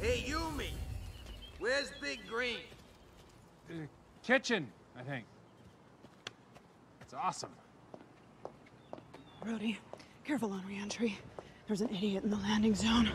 Hey, Yumi! Where's Big Green? Uh, kitchen, I think. It's awesome. Rhodey, careful on reentry. There's an idiot in the landing zone.